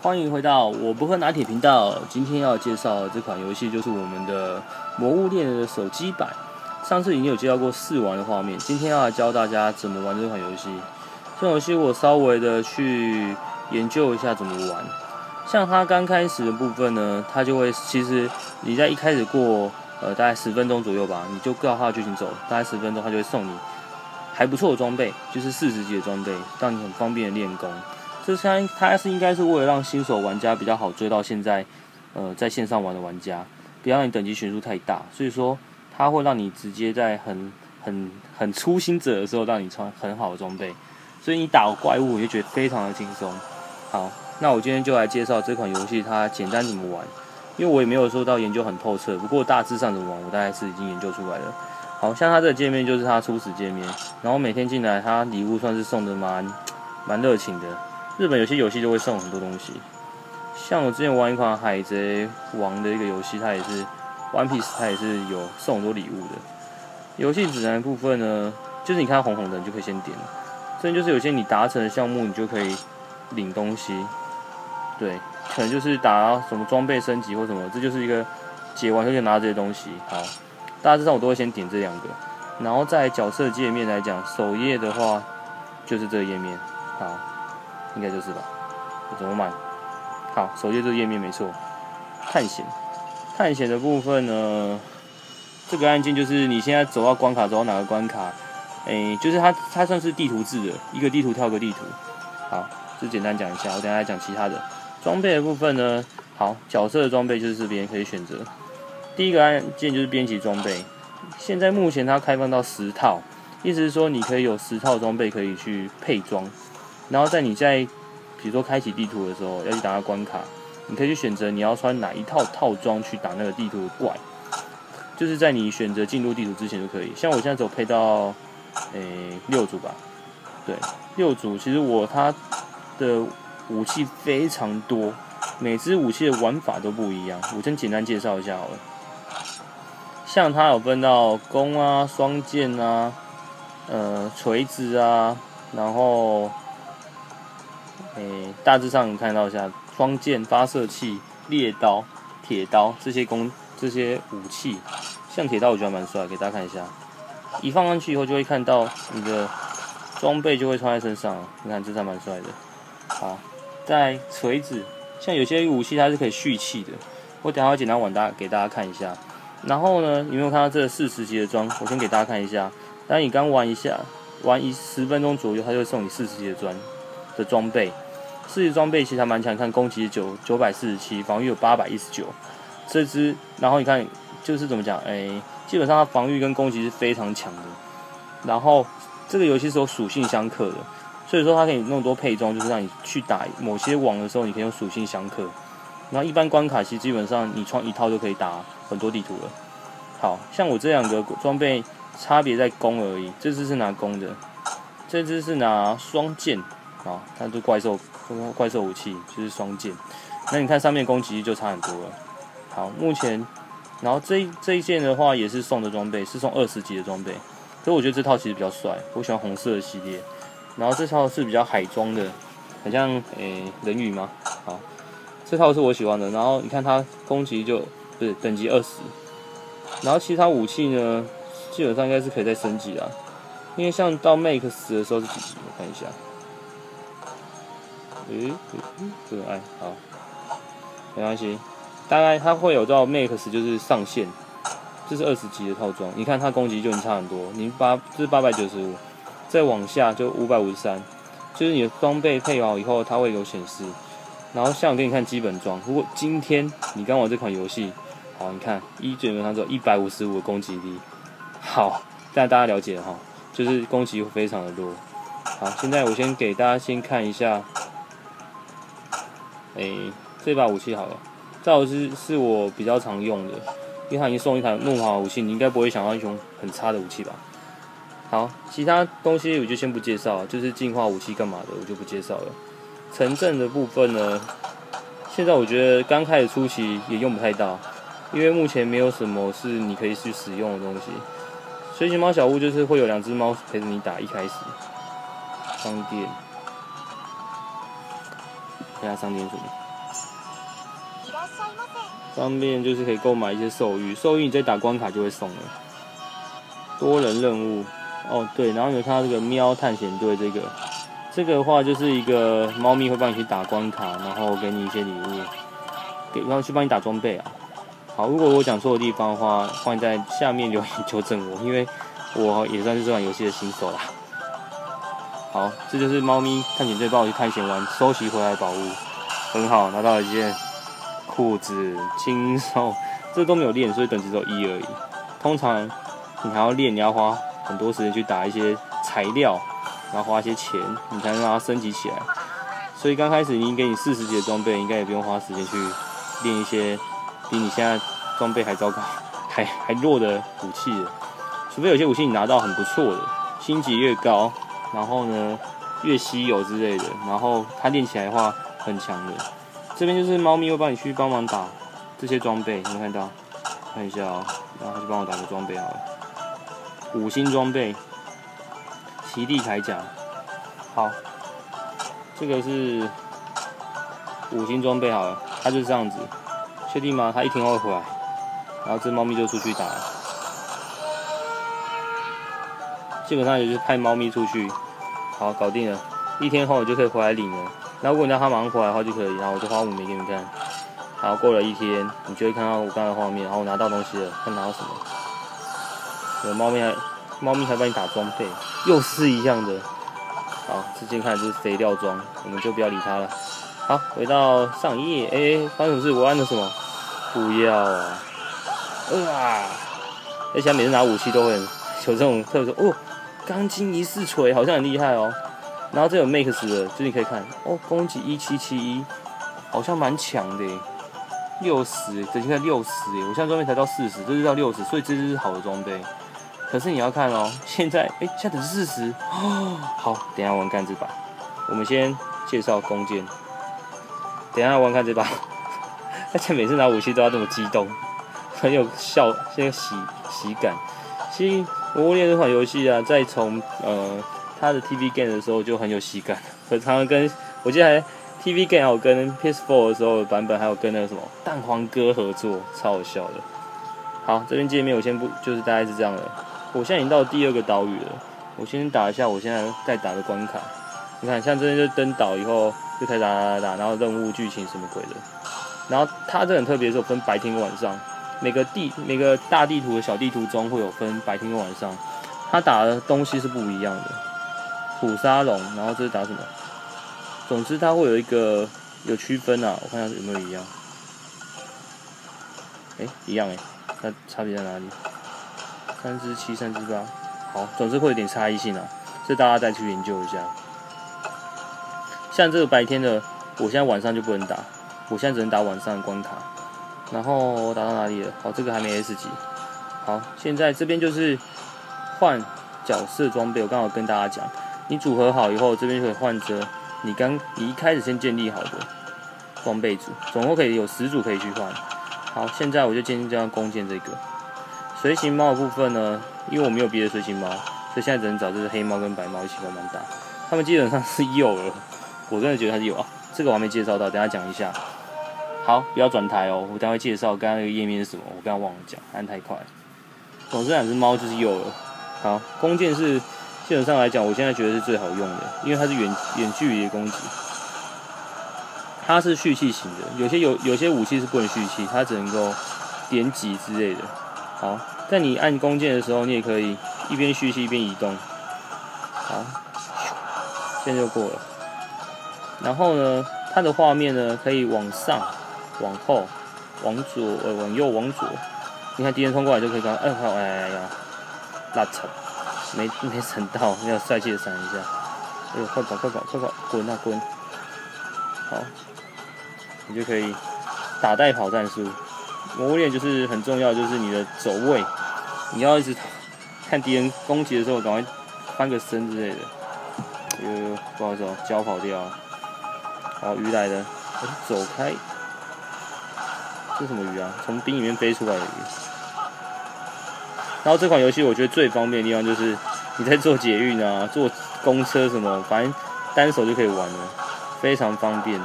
欢迎回到我不喝拿铁频道。今天要介绍这款游戏就是我们的《魔物猎人》的手机版。上次已经有介绍过试玩的画面，今天要来教大家怎么玩这款游戏。这款游戏我稍微的去研究一下怎么玩。像它刚开始的部分呢，它就会其实你在一开始过呃大概十分钟左右吧，你就照它的剧情走，大概十分钟它就会送你还不错的装备，就是四十级的装备，让你很方便的练功。这它它是应该是为了让新手玩家比较好追到现在呃在线上玩的玩家，不要让你等级悬殊太大，所以说它会让你直接在很很很初心者的时候让你穿很好的装备，所以你打怪物你就觉得非常的轻松。好。那我今天就来介绍这款游戏，它简单怎么玩，因为我也没有说到研究很透彻，不过大致上怎么玩，我大概是已经研究出来了。好像它这个界面就是它初始界面，然后每天进来，它礼物算是送的蛮蛮热情的。日本有些游戏就会送很多东西，像我之前玩一款海贼王的一个游戏，它也是 One Piece，它也是有送很多礼物的。游戏指南部分呢，就是你看红红的，你就可以先点了。这就是有些你达成的项目，你就可以领东西。对，可能就是打什么装备升级或什么，这就是一个解完就可以拿这些东西。好，大致上我都会先点这两个，然后在角色界面来讲，首页的话就是这个页面。好，应该就是吧？怎么买？好，首页这个页面没错。探险，探险的部分呢，这个按键就是你现在走到关卡，走到哪个关卡，诶，就是它它算是地图制的，一个地图跳个地图。好，就简单讲一下，我等下来讲其他的。装备的部分呢，好，角色的装备就是这边可以选择。第一个按键就是编辑装备，现在目前它开放到十套，意思是说你可以有十套装备可以去配装。然后在你在比如说开启地图的时候要去打那关卡，你可以去选择你要穿哪一套套装去打那个地图的怪，就是在你选择进入地图之前就可以。像我现在只有配到诶六组吧，对，六组其实我它的。武器非常多，每支武器的玩法都不一样。我先简单介绍一下好了。像它有分到弓啊、双剑啊、呃锤子啊，然后，诶，大致上你看到一下双剑、发射器、猎刀、铁刀这些工这些武器。像铁刀我觉得蛮帅，给大家看一下。一放上去以后就会看到你的装备就会穿在身上，你看这还蛮帅的。好。在锤子，像有些武器它是可以蓄气的，我等下会简单玩大给大家看一下。然后呢，有没有看到这四十级的装？我先给大家看一下。当你刚玩一下，玩一十分钟左右，它就会送你四十级的装的装备。四级装备其实还蛮强，看攻击九九百四十七，防御有八百一十九。这支，然后你看就是怎么讲？哎，基本上它防御跟攻击是非常强的。然后这个游戏是有属性相克的。所以说它可以那么多配装，就是让你去打某些网的时候，你可以用属性相克。然后一般关卡其实基本上你穿一套就可以打很多地图了。好像我这两个装备差别在弓而已，这只是拿弓的，这只是拿双剑。好，它是怪兽怪兽武器，就是双剑。那你看上面攻击就差很多了。好，目前然后这这一件的话也是送的装备，是送二十级的装备。所以我觉得这套其实比较帅，我喜欢红色的系列。然后这套是比较海装的，很像诶人鱼吗？好，这套是我喜欢的。然后你看它攻击就不是等级二十，然后其他武器呢，基本上应该是可以再升级啦。因为像到 Max 的时候是几级？我看一下。诶，可爱，好，没关系。大概它会有到 Max 就是上限，这是二十级的套装。你看它攻击就已经差很多，你八这是八百九十五。再往下就五百五十三，就是你的装备配好以后，它会有显示。然后像我给你看基本装，如果今天你刚玩这款游戏，好，你看一基本上只有一百五十五的攻击力，好，但大家了解哈，就是攻击非常的弱。好，现在我先给大家先看一下，哎，这把武器好了，这把是是我比较常用的，因为它已经送一台怒华武器，你应该不会想要用很差的武器吧？好，其他东西我就先不介绍，就是进化武器干嘛的，我就不介绍了。城镇的部分呢，现在我觉得刚开始初期也用不太到，因为目前没有什么是你可以去使用的东西。随行猫小屋就是会有两只猫陪着你打，一开始。商店，看下商店什么？上面就是可以购买一些兽玉，兽玉你再打关卡就会送了。多人任务哦，对，然后有看到这个喵探险队这个，这个的话就是一个猫咪会帮你去打关卡，然后给你一些礼物，给然后去帮你打装备啊。好，如果我讲错的地方的话，欢迎在下面留言纠正我，因为我也算是这款游戏的新手啦。好，这就是猫咪探险队帮我去探险完收集回来的宝物，很好，拿到了一件裤子，轻松，这都没有练，所以等级只有一而已。通常你还要练，你要花很多时间去打一些材料，然后花一些钱，你才能让它升级起来。所以刚开始你给你四十级的装备，应该也不用花时间去练一些。比你现在装备还糟糕、还还弱的武器，除非有些武器你拿到很不错的，星级越高，然后呢越稀有之类的，然后它练起来的话很强的。这边就是猫咪会帮你去帮忙打这些装备，有没有看到？看一下哦，然后就帮我打个装备好了，五星装备，奇地铠甲，好，这个是五星装备好了，它就是这样子。确定吗？它一天会回来，然后这猫咪就出去打了。基本上也就是派猫咪出去，好搞定了。一天后我就可以回来领了。那如果你让它马上回来的话就可以，然后我就花五枚给你看。然后过了一天，你就会看到我刚才画面，然后我拿到东西了，看拿到什么。有猫咪还猫咪还帮你打装备，又是一样的。好，这近看就是肥料装，我们就不要理它了。好，回到上一页，哎，发生什么事？我按了什么？不要啊！啊！而且每次拿武器都会有这种特殊哦，钢筋一式锤好像很厉害哦。然后这有 max 的，就你可以看哦，攻击一七七一，好像蛮强的。六十，等现在六十，我现在装备才到四十，这是到六十，所以这是好的装备。可是你要看哦，现在哎，现在是四十哦。好，等下玩干这把，我们先介绍弓箭。等下玩看这把，而且每次拿武器都要这么激动，很有笑，很有喜喜感。其实《我物猎》这款游戏啊，在从呃它的 TV game 的时候就很有喜感，很 常常跟我记得还 TV game 还有跟 PS4 的时候版本，还有跟那个什么蛋黄哥合作，超好笑的。好，这边界面我先不，就是大概是这样的。我现在已经到第二个岛屿了，我先打一下我现在在打的关卡。你看，像这边就登岛以后。就开始打打打，然后任务剧情什么鬼的，然后它这很特别，是有分白天跟晚上，每个地每个大地图的小地图中会有分白天跟晚上，它打的东西是不一样的。虎沙龙，然后这是打什么？总之它会有一个有区分啊，我看下有没有一样。哎，一样哎，那差别在哪里？三只七，三只八，好，总之会有点差异性啊，这大家再去研究一下。像这个白天的，我现在晚上就不能打，我现在只能打晚上的关卡。然后我打到哪里了？好，这个还没 S 级。好，现在这边就是换角色装备。我刚好跟大家讲，你组合好以后，这边就可以换着你刚你一开始先建立好的装备组，总共可以有十组可以去换。好，现在我就建立这样弓箭这个随行猫的部分呢，因为我没有别的随行猫，所以现在只能找这只黑猫跟白猫一起慢慢打。他们基本上是幼儿。我真的觉得它是有啊，这个我还没介绍到，等下讲一下。好，不要转台哦，我待会介绍刚刚那个页面是什么，我刚刚忘了讲，按太快。总之两只猫就是有了。好，弓箭是基本上来讲，我现在觉得是最好用的，因为它是远远距离的攻击。它是蓄气型的，有些有有些武器是不能蓄气，它只能够点击之类的。好，在你按弓箭的时候，你也可以一边蓄气一边移动。好，现在就过了。然后呢，它的画面呢可以往上、往后、往左、呃往右、往左。你看敌人冲过来就可以看，哎好，哎呀，拉扯，没没闪到，要帅气的闪一下。哎呦，快跑快跑快跑，滚啊滚！好，你就可以打带跑战术。魔物链就是很重要，就是你的走位，你要一直 看敌人攻击的时候，赶快翻个身之类的。呦，不好意思哦，脚跑掉。好，鱼来了，走开！这什么鱼啊？从冰里面飞出来的鱼。然后这款游戏我觉得最方便的地方就是你在坐捷运啊、坐公车什么，反正单手就可以玩了，非常方便。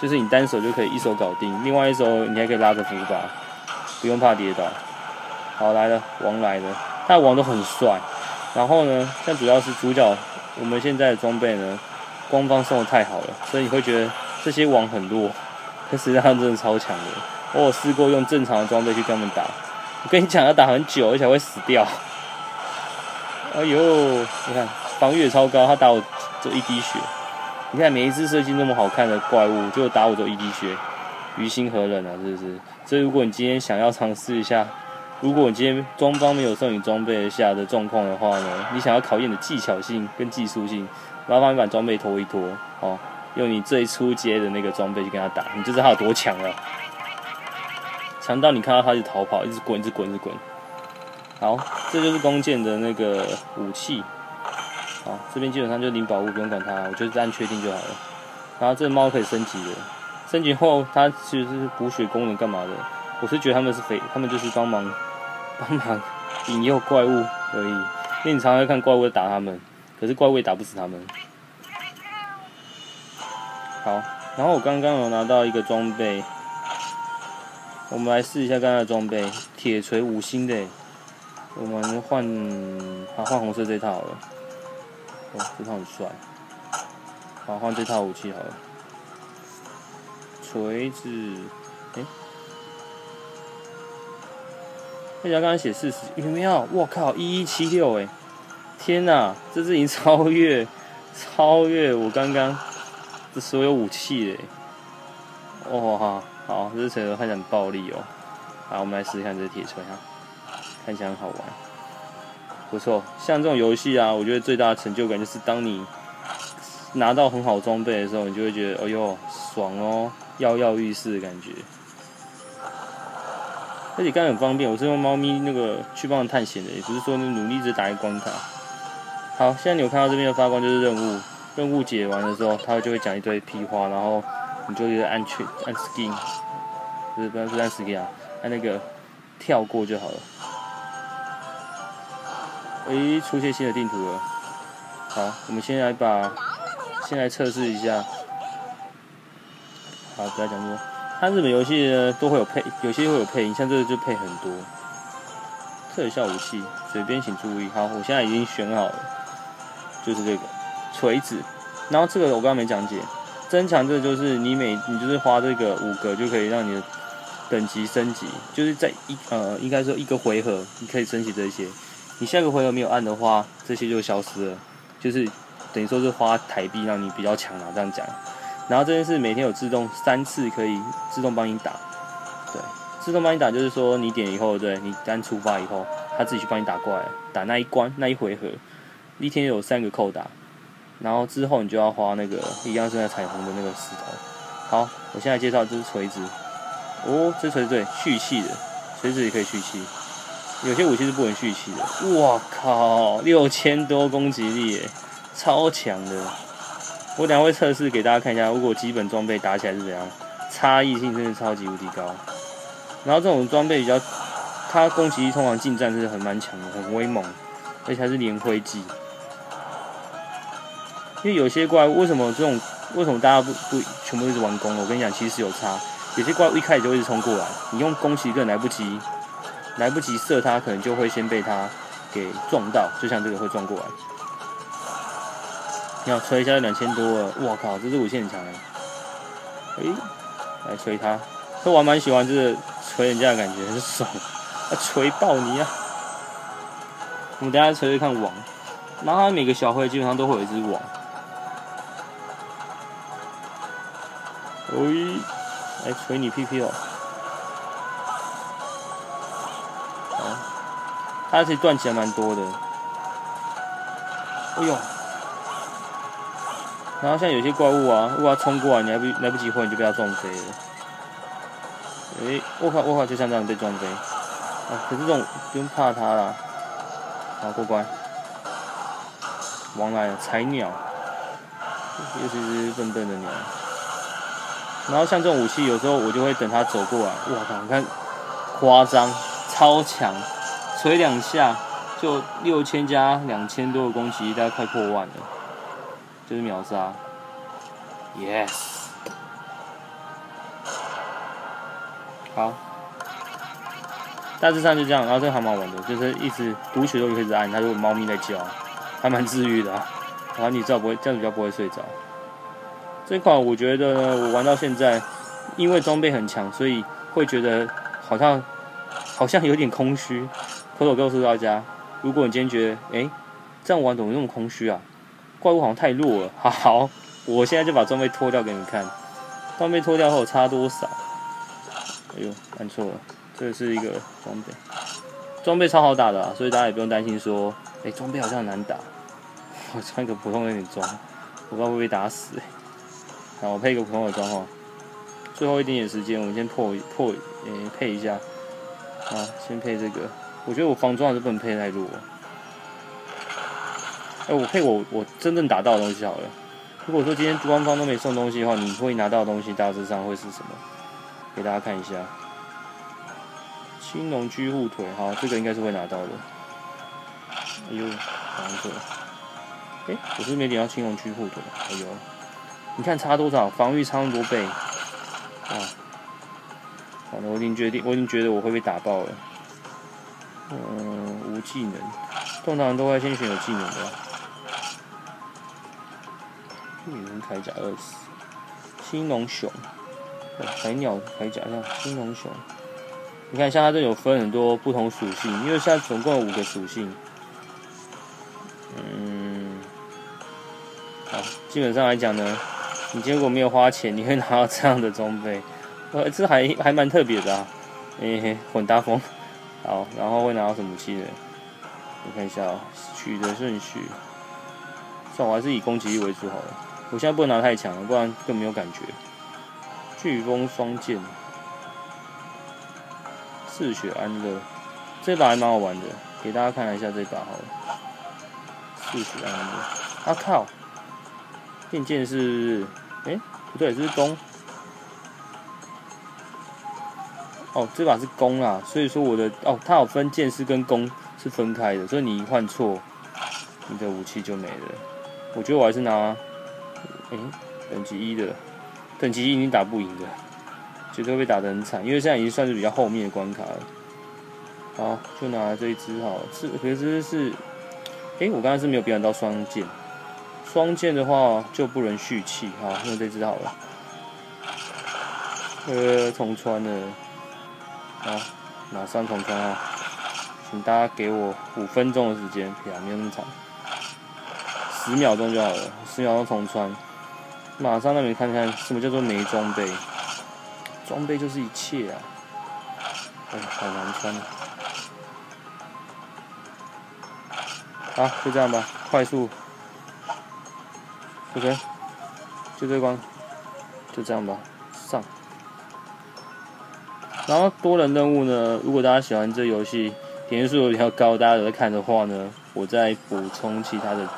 就是你单手就可以一手搞定，另外一手你还可以拉着扶把，不用怕跌倒。好来了，王来了，他的王都很帅。然后呢，像主要是主角，我们现在的装备呢，官方送的太好了，所以你会觉得这些王很弱，但实际上真的超强的。我有试过用正常的装备去跟他们打，我跟你讲要打很久，而且会死掉。哎呦，你看防御也超高，他打我就一滴血。你看每一只设计那么好看的怪物，就打我就一滴血，于心何忍啊？是不是？所以如果你今天想要尝试一下，如果你今天装方没有送你装备下的状况的话呢，你想要考验的技巧性跟技术性，麻烦你把装备拖一拖，哦，用你最初阶的那个装备去跟他打，你就知道他有多强了。强到你看到他就逃跑，一直滚，一直滚，一直滚。好，这就是弓箭的那个武器。好，这边基本上就领宝物，不用管它，我就是按确定就好了。然后这个猫可以升级的，升级后它其实是补血功能干嘛的？我是觉得他们是肥，他们就是帮忙 帮忙引诱怪物而已。因为你常常看怪物打他们，可是怪物也打不死他们。好，然后我刚刚有拿到一个装备。我们来试一下刚刚的装备，铁锤五星的，我们换，好换红色这套好了，哦，这套很帅，好换这套武器好了，锤子，哎，大家刚刚写四十，有没有？我靠，一一七六哎，天哪，这是已经超越，超越我刚刚的所有武器嘞，哇！好，这锤头看起来很暴力哦。好，我们来试试看这铁锤哈，看起来很好玩，不错。像这种游戏啊，我觉得最大的成就感就是当你拿到很好装备的时候，你就会觉得，哎呦，爽哦，跃跃欲试的感觉。而且刚刚很方便，我是用猫咪那个去帮忙探险的，也不是说努力直打一关卡。好，现在你有看到这边的发光就是任务，任务解完的时候，他就会讲一堆屁话，然后。你就按确按 skin，不是不是不是按 skin 啊，按那个跳过就好了。诶，出现新的地图了。好，我们先来把，先来测试一下。好，不要讲多。它日本游戏呢都会有配，有些会有配音，像这个就配很多。特效武器，嘴边请注意。好，我现在已经选好了，就是这个锤子。然后这个我刚刚没讲解。增强这个就是你每你就是花这个五个就可以让你的等级升级，就是在一呃应该说一个回合你可以升级这些，你下个回合没有按的话，这些就消失了，就是等于说是花台币让你比较强啊这样讲。然后这件事每天有自动三次可以自动帮你打，对，自动帮你打就是说你点以后对你单出发以后，他自己去帮你打怪，打那一关那一回合，一天有三个扣打。然后之后你就要花那个一样是那彩虹的那个石头。好，我现在介绍这是锤子。哦，这锤子对蓄气的，锤子也可以蓄气。有些武器是不能蓄气的。哇靠，六千多攻击力耶，超强的。我等下会测试给大家看一下，如果基本装备打起来是怎样，差异性真的超级无敌高。然后这种装备比较，它攻击力通常近战是很蛮强的，很威猛，而且还是连灰技。因为有些怪物为什么这种为什么大家不不全部一直玩弓？我跟你讲，其实有差。有些怪物一开始就一直冲过来，你用弓其实根本来不及，来不及射它，可能就会先被它给撞到。就像这个会撞过来。你要锤一下两千多了，我靠，这支武器很强哎！哎，来锤它，这我蛮喜欢，就是锤人家的感觉很爽，啊，锤爆你啊！我们等下锤锤看网，然后每个小会基本上都会有一只网。喂，来捶你屁屁哦！好，它其实断起来蛮多的。哎呦！然后像有些怪物啊，如果它冲过来，你还不来不及回，你就被它撞飞了。哎，我靠我靠，就像这样被撞飞。啊，可是这种不用怕它啦。好，过关。王来了，彩鸟，又是一只笨笨的鸟。然后像这种武器，有时候我就会等他走过来，哇靠！你看，夸张，超强，锤两下就六千加两千多的攻击，大概快破万了，就是秒杀，yes。好，大致上就这样，然后这个还蛮好玩的，就是一直读取都可以一直按，它就猫咪在叫，还蛮治愈的啊。然后你知道不会这样子比较不会睡着。这款我觉得呢，我玩到现在，因为装备很强，所以会觉得好像好像有点空虚。偷偷告诉大家，如果你今天觉得哎这样玩怎么那么空虚啊？怪物好像太弱了。好，我现在就把装备脱掉给你看。装备脱掉后差多少？哎呦，按错了，这是一个装备，装备超好打的啊，所以大家也不用担心说，哎，装备好像很难打。我穿个普通的女装，我不知道会被打死。好，我配一个普通的装哈。最后一点点时间，我们先破破，诶，配一下。好，先配这个。我觉得我防装还是不能配太弱。哎，我配我我真正打到的东西好了。如果说今天官方都没送东西的话，你会拿到的东西大致上会是什么？给大家看一下。青龙居护腿，好，这个应该是会拿到的。哎呦，难错。哎，我是没点到青龙居护腿。哎呦，你看差多少？防御差多倍。啊，好的，我已经决定，我已经觉得我会被打爆了。嗯，无技能，通常都会先选有技能的。女人铠甲二十，青龙熊，海鸟铠甲上青龙熊，你看像它这有分很多不同属性，因为现在总共有五个属性。嗯，好，基本上来讲呢，你结果没有花钱，你会拿到这样的装备，呃，这还还蛮特别的啊，诶，混搭风，好，然后会拿到什么武器呢？我看一下啊，取的顺序，算我还是以攻击力为主好了。我现在不能拿太强了，不然更没有感觉。飓风双剑，嗜血安乐，这把还蛮好玩的，给大家看一下这把好了。嗜血安乐，啊靠！电剑是，哎，不对，这是弓。哦，这把是弓啊，所以说我的哦，它有分剑士跟弓是分开的，所以你一换错，你的武器就没了。我觉得我还是拿。哎，等级一的，等级一已经打不赢的，绝对会打得很惨，因为现在已经算是比较后面的关卡了。好，就拿这一只好，是可是是，哎，我刚才是没有表演到双剑，双剑的话就不能蓄气，好，用这支好了。呃，重穿了，好，马上重穿啊，请大家给我五分钟的时间，呀，没有那么长，十秒钟就好了，十秒钟重穿。马上让你看看什么叫做没装备，装备就是一切啊！哎，好难穿啊！好，就这样吧，快速，OK，就这关，就这样吧，上。然后多人任务呢，如果大家喜欢这游戏，点击数比较高，大家有在看的话呢，我再补充其他的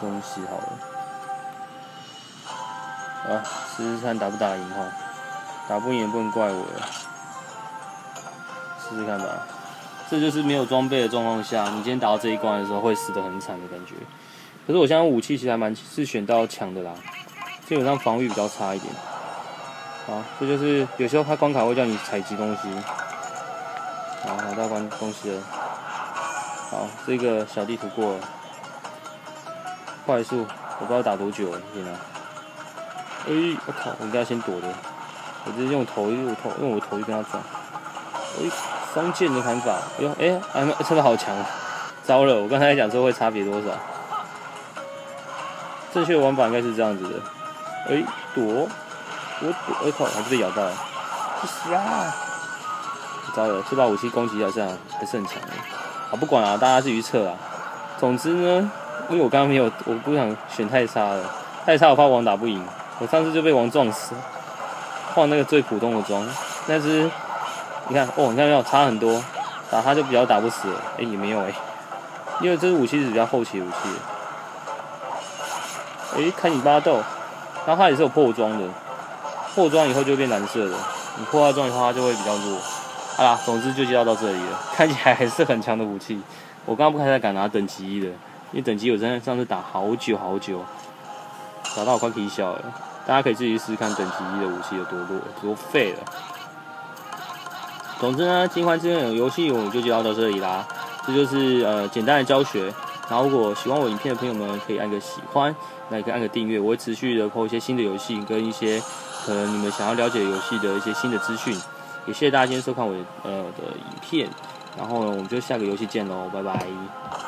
东西好了。啊，试试看打不打赢哈，打不赢也不能怪我了，试试看吧。这就是没有装备的状况下，你今天打到这一关的时候会死得很惨的感觉。可是我现在武器其实还蛮是选到强的啦，基本上防御比较差一点。好，这就是有时候它关卡会叫你采集东西。好，拿到关东西了。好，这个小地图过了，快速，我不知道打多久，天哪！哎，我靠！我应该先躲的，我直接用头用头用我头去跟他撞。哎，双剑的砍法，哎呦，哎，哎，真的好强！糟了，我刚才讲说会差别多少？正确的玩法应该是这样子的。哎，躲，我躲，我靠，还是被咬到了。死啊！糟了，这把武器攻击好像还是很强的。好，不管了，大家自己测啊。总之呢，因为我刚刚没有，我不想选太差了，太差我怕王打不赢。我上次就被王撞死，换那个最普通的装，但是你看哦，你看没有差很多，打他就比较打不死了，哎也没有哎，因为这个武器是比较后期的武器，哎看你巴豆，然后它也是有破装的，破装以后就变蓝色的，你破坏装以后它就会比较弱，好啦，总之就介绍到这里了，看起来还是很强的武器，我刚刚不太敢拿等级一的，因为等级我真的上次打好久好久，打到我快以笑了。大家可以自己试试看等级一的武器有多弱、多废了。总之呢，金环之恋游戏我们就介绍到这里啦。这就是呃简单的教学。然后如果喜欢我影片的朋友们，可以按个喜欢，那也可以按个订阅。我会持续的播一些新的游戏跟一些可能你们想要了解游戏的一些新的资讯。也谢谢大家今天收看我呃的影片。然后呢，我们就下个游戏见喽，拜拜。